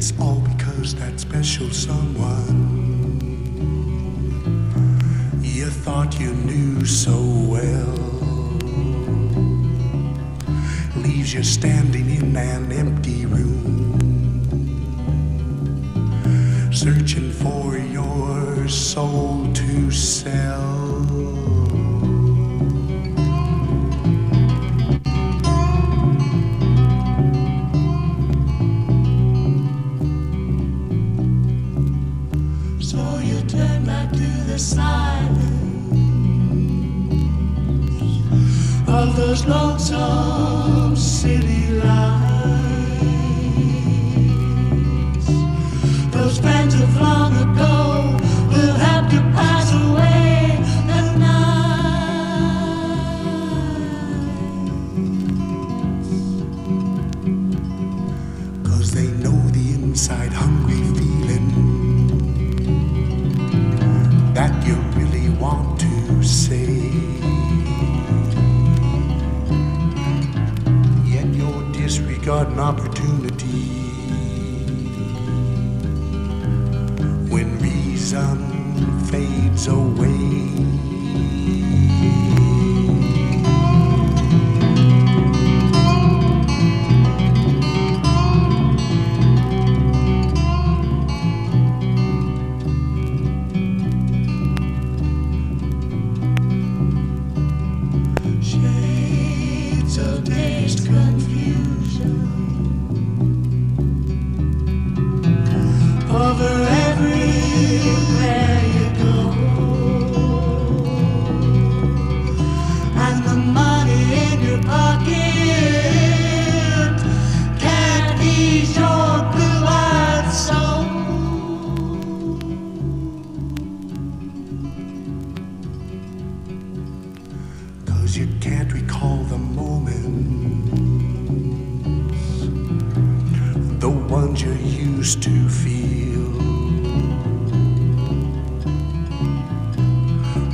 it's all because that special someone you thought you knew so well leaves you standing in an empty room, searching for your soul to sell. The silence of those lonesome city disregarding opportunity when reason fades away. Shades of taste confusion Cause you can't recall the moments, the ones you used to feel.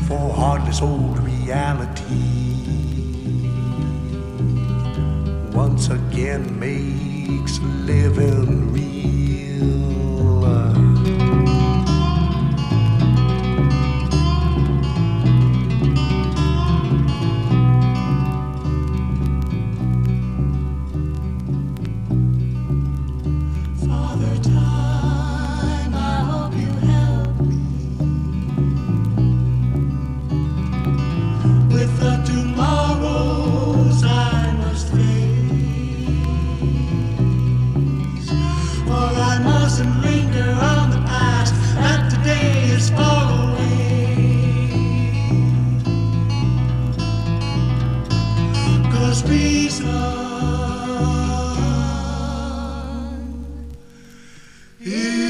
For heartless old reality once again makes living real.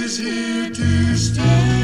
Is here to stay.